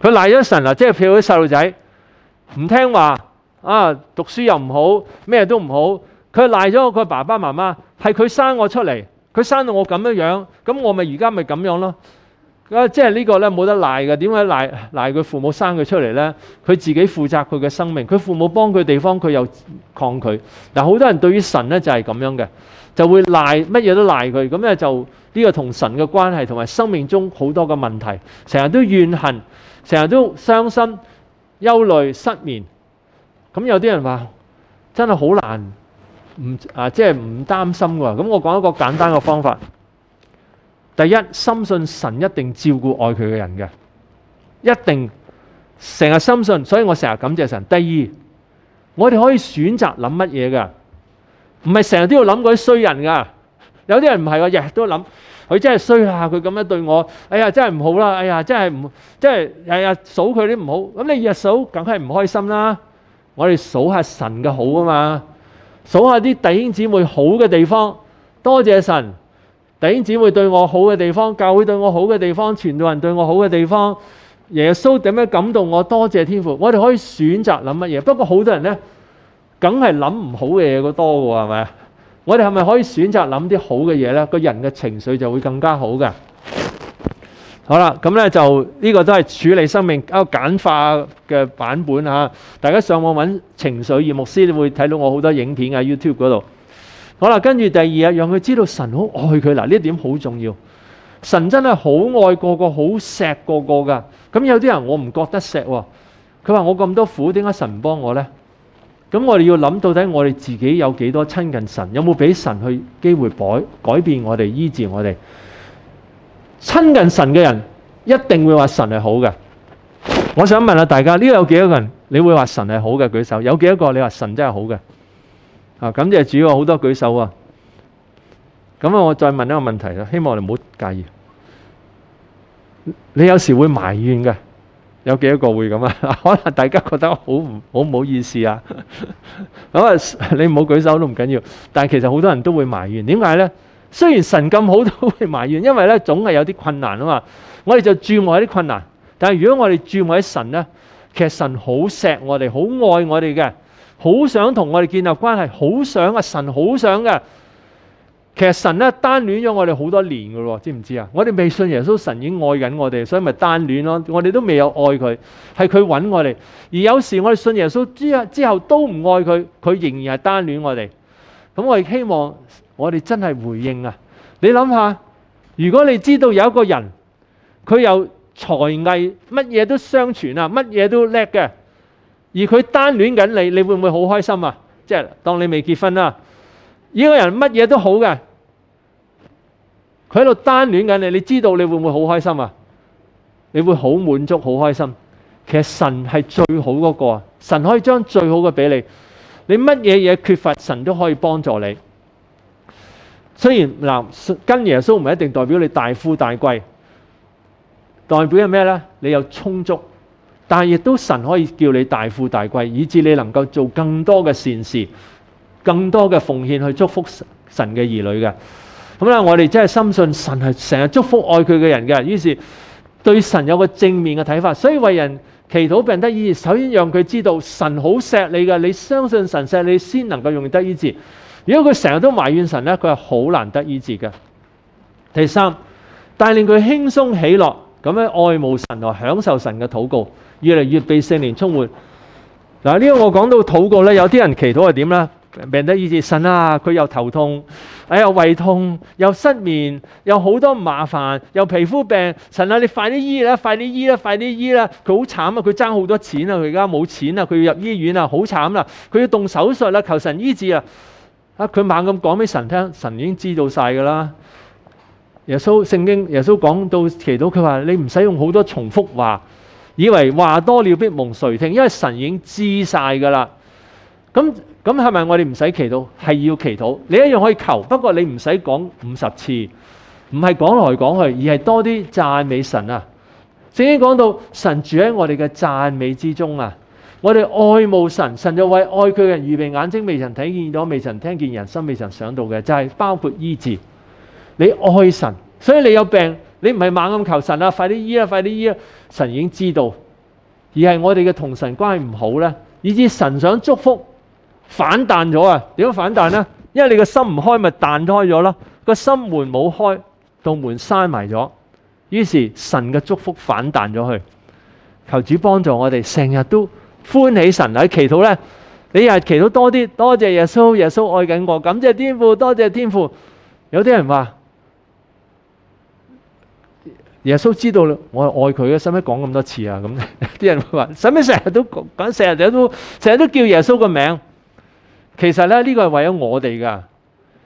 佢賴咗神啊！即係譬如啲細路仔唔聽話。啊！讀書又唔好，咩都唔好，佢賴咗佢爸爸媽媽，係佢生我出嚟，佢生到我咁樣樣，咁我咪而家咪咁樣咯。啊，即係呢個咧冇得賴嘅，點解賴賴佢父母生佢出嚟咧？佢自己負責佢嘅生命，佢父母幫佢地方佢又抗拒。嗱，好多人對於神咧就係咁樣嘅，就會賴乜嘢都賴佢，咁咧就呢個同神嘅關係同埋生命中好多嘅問題，成日都怨恨，成日都傷心、憂慮、失眠。咁有啲人話真係好難唔啊，即係唔擔心㗎。咁我講一個簡單嘅方法。第一，深信神一定照顧愛佢嘅人嘅，一定成日深信，所以我成日感謝神。第二，我哋可以選擇諗乜嘢㗎，唔係成日都要諗嗰啲衰人㗎。有啲人唔係喎，日日都諗佢真係衰啦，佢咁樣對我，哎呀真係唔好啦，哎呀真係唔即係日日數佢啲唔好，咁你日數梗係唔開心啦。我哋數下神嘅好啊嘛，數下啲弟兄姊妹好嘅地方，多謝神。弟兄姊妹對我好嘅地方，教會對我好嘅地方，傳道人對我好嘅地方，耶穌點樣感動我？多謝天父。我哋可以選擇諗乜嘢，不過好多人呢，梗係諗唔好嘅嘢多嘅喎，係咪？我哋係咪可以選擇諗啲好嘅嘢呢？個人嘅情緒就會更加好嘅。好啦，咁咧就呢個都係處理生命一個簡化嘅版本吓。大家上網揾情緒葉牧師，你會睇到我好多影片喺 YouTube 嗰度。好啦，跟住第二日，讓佢知道神好愛佢嗱，呢一點好重要。神真係好愛個個，好錫個個噶。咁有啲人我唔覺得錫喎，佢話我咁多苦，點解神唔幫我呢？咁我哋要諗到底我哋自己有幾多親近神，有冇俾神去機會改改變我哋，醫治我哋？親近神嘅人一定會話神係好嘅。我想問下大家，呢度有幾多個人你會話神係好嘅？舉手。有幾多個你話神真係好嘅？啊，咁就主要好多舉手啊。咁啊，我再問一個問題啦，希望你唔好介意。你有時會埋怨嘅，有幾多個會咁啊？可能大家覺得好唔好唔好意思啊？咁啊，你唔好舉手都唔緊要。但係其實好多人都會埋怨，點解呢？雖然神咁好都會埋怨，因為咧總係有啲困難啊嘛。我哋就注目喺啲困難，但係如果我哋注目喺神咧，其實神好錫我哋，好愛我哋嘅，好想同我哋建立關係，好想啊，神好想嘅。其實神咧單戀咗我哋好多年噶咯，知唔知啊？我哋未信耶穌，神已經愛緊我哋，所以咪單戀咯。我哋都未有愛佢，係佢揾我哋。而有時我哋信耶穌之之后都唔愛佢，佢仍然係單戀我哋。咁我哋希望。我哋真係回應啊！你諗下，如果你知道有一個人，佢有才藝，乜嘢都相传啊，乜嘢都叻嘅，而佢單戀緊你，你會唔會好開心啊？即係當你未結婚啦，呢個人乜嘢都好嘅，佢喺度單戀緊你，你知道你會唔會好開心啊？你會好滿足、好開心。其實神係最好嗰個，神可以將最好嘅俾你。你乜嘢嘢缺乏，神都可以幫助你。雖然嗱，跟耶穌唔一定代表你大富大貴，代表係咩呢？你有充足，但系亦都神可以叫你大富大貴，以致你能夠做更多嘅善事，更多嘅奉獻去祝福神嘅兒女嘅。咁咧，我哋真係深信神係成日祝福愛佢嘅人嘅，於是對神有個正面嘅睇法。所以為人祈禱病得醫治，首先讓佢知道神好錫你嘅，你相信神錫你先能夠容易得醫治。如果佢成日都埋怨神咧，佢係好難得醫治嘅。第三，帶領佢輕鬆喜樂，咁樣愛慕神和享受神嘅禱告，越嚟越被聖靈充滿。嗱，呢個我講到禱告咧，有啲人祈禱係點咧？病得医治，神啊，佢又頭痛，哎呀胃痛，又失眠，有好多麻煩，又皮膚病，神啊，你快啲醫啦，快啲醫啦，快啲醫啦！佢好慘啊，佢爭好多錢啊，佢而家冇錢啊，佢要入醫院啊，好慘啦，佢要動手術啦，求神醫治啊！啊！佢猛咁講俾神聽，神已經知道晒噶啦。耶穌聖經耶穌講到祈祷，佢話你唔使用好多重複話，以為話多了必蒙垂聽，因為神已經知晒噶啦。咁咁係咪我哋唔使祈禱？係要祈禱，你一樣可以求，不過你唔使講五十次，唔係講來講去，而係多啲讚美神啊！正經講到神住喺我哋嘅讚美之中啊！我哋愛慕神，神就為愛佢嘅人預備眼睛未曾睇見到，未曾聽見人心未曾想到嘅，就係包括醫治。你愛神，所以你有病，你唔係猛咁求神啊，快啲醫啊，快啲醫啊！神已經知道，而係我哋嘅同神關係唔好咧，以致神想祝福反彈咗啊！點樣反彈呢？因為你個心唔開，咪彈開咗咯。個心門冇開，道門閂埋咗，於是神嘅祝福反彈咗去。求主幫助我哋，成日都。歡喜神喺祈禱咧，你又祈禱多啲，多謝耶穌，耶穌愛緊我，感謝天父，多謝天父。有啲人話耶穌知道我係愛佢嘅，使唔使講咁多次啊？咁 啲人會話使唔使成日都講，成日都成日都叫耶穌個名？其實咧呢個係為咗我哋噶，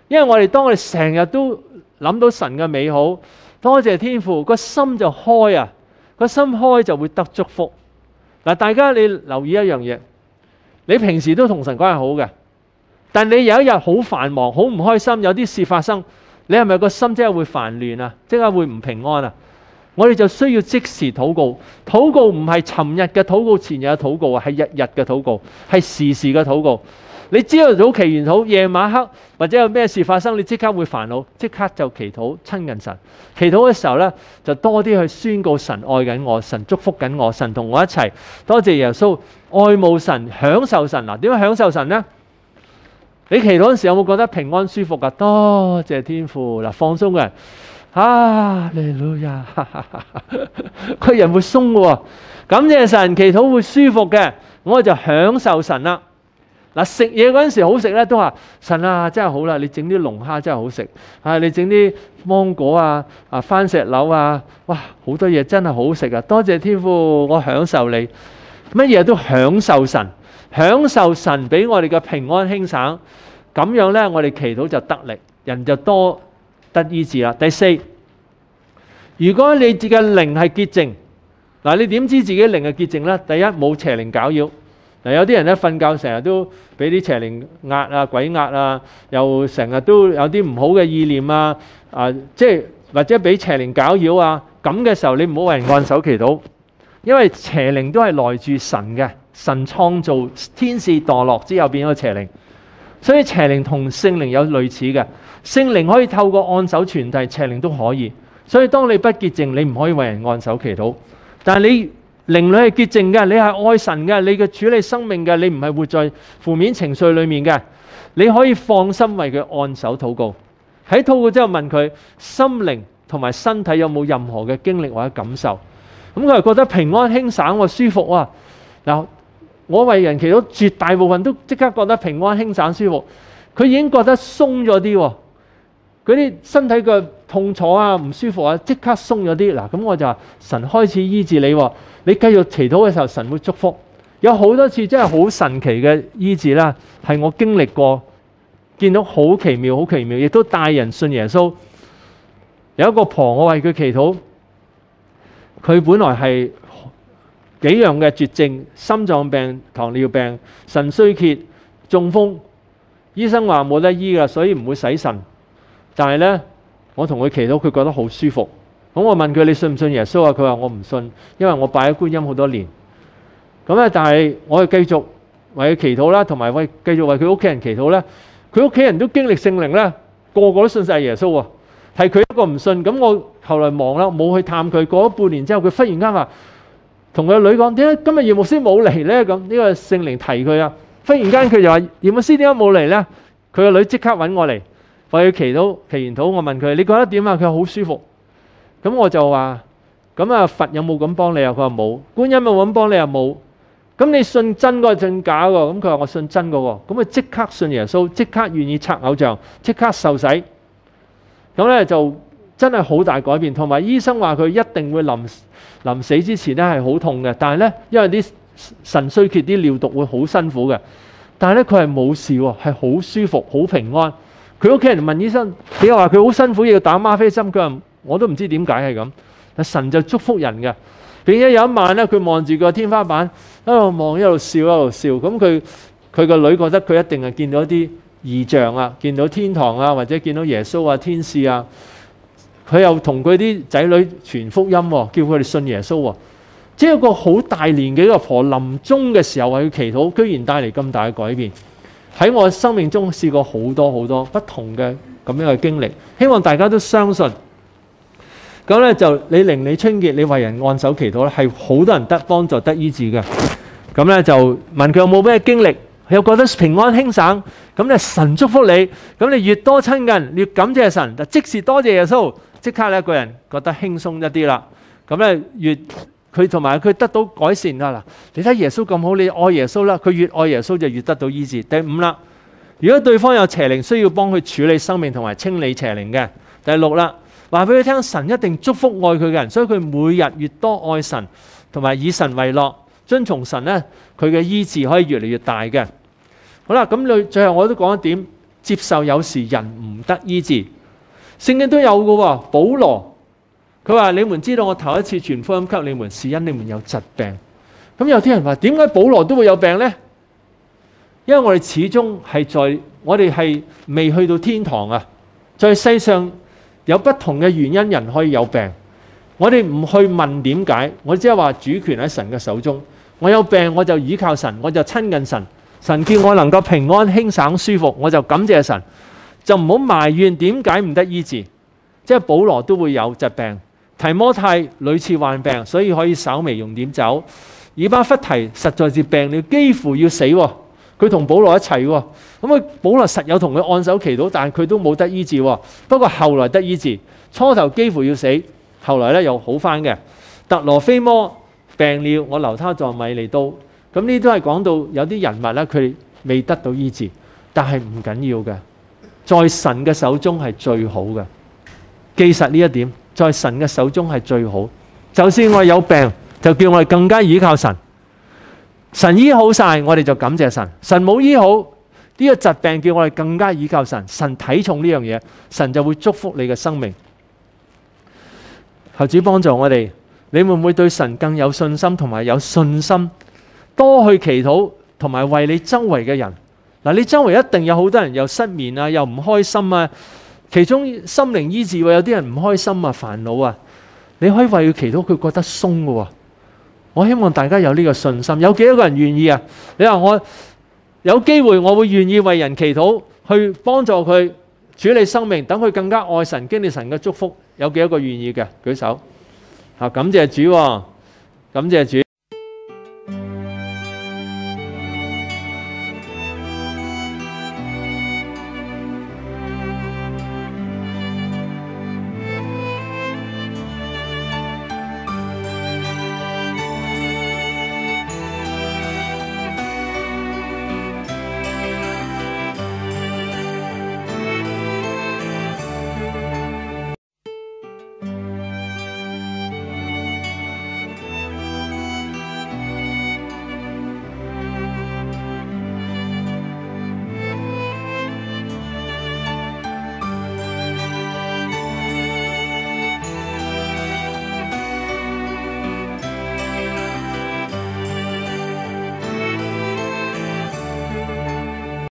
因為我哋當我哋成日都諗到神嘅美好，多謝天父，個心就開啊，個心開就會得祝福。嗱，大家你留意一樣嘢，你平時都同神關係好嘅，但你有一日好繁忙、好唔開心，有啲事發生，你係咪個心即係會煩亂啊？即係會唔平安啊？我哋就需要即時禱告，祷告唔係尋日嘅祷告，前日嘅祷告啊，係日日嘅祷告，係時時嘅祷告。你知道早祈完好，夜晚黑或者有咩事發生，你即刻會煩惱，即刻就祈禱親近神。祈禱嘅時候呢，就多啲去宣告神愛緊我，神祝福緊我，神同我一齊。多謝耶穌，愛慕神，享受神。嗱，點樣享受神呢？你祈禱嗰時有冇覺得平安舒服噶？多謝天父。嗱，放鬆嘅，啊，利路亞，個人會鬆嘅。感謝神，祈禱會舒服嘅，我就享受神啦。嗱，食嘢嗰陣時好食咧，都話神啊，真係好啦！你整啲龍蝦真係好食，啊你整啲芒果啊、啊番石榴啊，哇好多嘢真係好食啊！多謝天父，我享受你，乜嘢都享受神，享受神俾我哋嘅平安輕省，咁樣咧我哋祈禱就得力，人就多得醫治啦。第四，如果你自己靈係潔淨，嗱你點知自己靈係潔淨咧？第一冇邪靈攪擾。嗱，有啲人咧瞓覺成日都俾啲邪靈壓啊、鬼壓啊，又成日都有啲唔好嘅意念啊，啊，即係或者俾邪靈攪擾啊，咁嘅時候你唔好為人按手祈禱，因為邪靈都係來自神嘅，神創造天使墮落之後變咗邪靈，所以邪靈同聖靈有類似嘅，聖靈可以透過按手傳遞，邪靈都可以，所以當你不潔淨，你唔可以為人按手祈禱，但係你。靈裏係潔淨嘅，你係愛神嘅，你嘅處理生命嘅，你唔係活在負面情緒裏面嘅，你可以放心為佢按手禱告。喺禱告之後問佢心靈同埋身體有冇任何嘅經歷或者感受，咁佢係覺得平安輕省喎，舒服啊。嗱，我為人祈禱，絕大部分都即刻覺得平安輕省舒服，佢已經覺得鬆咗啲。嗰啲身體嘅痛楚啊、唔舒服啊，即刻鬆咗啲。嗱，咁我就話神開始醫治你，你繼續祈禱嘅時候，神會祝福。有好多次真係好神奇嘅醫治啦，係我經歷過，見到好奇妙、好奇妙，亦都帶人信耶穌。有一個婆，我為佢祈禱，佢本來係幾樣嘅絕症：心臟病、糖尿病、腎衰竭、中風。醫生話冇得醫㗎，所以唔會洗腎。但係呢，我同佢祈禱，佢覺得好舒服。咁我問佢：你信唔信耶穌啊？佢話我唔信，因為我拜咗觀音好多年。咁咧，但係我係繼續為佢祈禱啦，同埋為繼續為佢屋企人祈禱咧。佢屋企人都經歷聖靈咧，個個都信晒耶穌啊。係佢一個唔信。咁我後來忙啦，冇去探佢。過咗半年之後，佢忽然間話同佢個女講：點解今日葉牧師冇嚟咧？咁呢個聖靈提佢啊。忽然間佢就話：葉牧師點解冇嚟咧？佢個女即刻揾我嚟我要祈祷，祈完禱我問佢：你覺得點啊？佢好舒服。咁我就話：咁啊，佛有冇咁幫你啊？佢話冇。觀音有冇咁幫你啊？冇。咁你信真嗰個定假喎？咁佢話我信真嗰個。咁佢即刻信耶穌，即刻願意拆偶像，即刻受洗。咁咧就真係好大改變。同埋醫生話佢一定會臨臨死之前咧係好痛嘅，但係咧因為啲肾衰竭啲尿毒會好辛苦嘅，但係咧佢係冇事喎，係好舒服、好平安。佢屋企人問醫生，你又話佢好辛苦要打嗎啡針，佢話我都唔知點解係咁。但神就祝福人嘅。並且有一晚咧，佢望住個天花板。一路望一路笑一路笑，咁佢佢個女覺得佢一定係見到啲異象啊，見到天堂啊，或者見到耶穌啊、天使啊。佢又同佢啲仔女傳福音，叫佢哋信耶穌。即係一個好大年紀嘅婆臨終嘅時候為佢祈禱，居然帶嚟咁大嘅改變。喺我生命中試過好多好多不同嘅咁樣嘅經歷，希望大家都相信。咁咧就你靈你清潔，你為人按手祈禱咧，係好多人得幫助得醫治嘅。咁咧就問佢有冇咩經歷，佢又覺得平安輕省。咁咧神祝福你，咁你越多親近，越感謝神，就即時多謝耶穌，即刻咧個人覺得輕鬆一啲啦。咁咧越佢同埋佢得到改善啦。嗱，你睇耶穌咁好，你愛耶穌啦，佢越愛耶穌就越得到醫治。第五啦，如果對方有邪靈，需要幫佢處理生命同埋清理邪靈嘅。第六啦。話俾佢聽，神一定祝福愛佢嘅人，所以佢每日越多愛神，同埋以神為樂，遵從神咧，佢嘅醫治可以越嚟越大嘅。好啦，咁你最後我都講一點，接受有時人唔得醫治，聖經都有嘅喎。保羅佢話：你們知道我頭一次傳福音給你們，是因你們有疾病。咁有啲人話：點解保羅都會有病呢？因為我哋始終係在我哋係未去到天堂啊，在世上。有不同嘅原因，人可以有病。我哋唔去問點解，我只係話主權喺神嘅手中。我有病，我就倚靠神，我就親近神。神叫我能夠平安、輕省、舒服，我就感謝神。就唔好埋怨點解唔得醫治。即係保羅都會有疾病，提摩太屢次患病，所以可以稍微用點酒。以巴弗提實在是病了，幾乎要死。佢同保羅一齊喎，咁啊保羅實有同佢按手祈禱，但係佢都冇得醫治。不過後來得醫治，初頭幾乎要死，後來咧又好翻嘅。特羅菲摩病了，我留他在米利都。咁呢都係講到有啲人物咧，佢未得到醫治，但係唔緊要嘅，在神嘅手中係最好嘅。記實呢一點，在神嘅手中係最好。就算我有病，就叫我哋更加倚靠神。神醫好晒，我哋就感謝神。神冇醫好呢個疾病，叫我哋更加依靠神。神睇重呢樣嘢，神就會祝福你嘅生命。求主幫助我哋，你會唔會對神更有信心，同埋有信心多去祈禱，同埋為你周圍嘅人嗱？你周圍一定有好多人又失眠啊，又唔開心啊。其中心靈醫治，有啲人唔開心啊，煩惱啊，你可以為佢祈禱，佢覺得鬆嘅。我希望大家有呢個信心，有幾多個人願意啊？你話我有機會，我會願意為人祈禱，去幫助佢處理生命，等佢更加愛神、經歷神嘅祝福。有幾多個願意嘅？舉手。啊，感謝主，感謝主。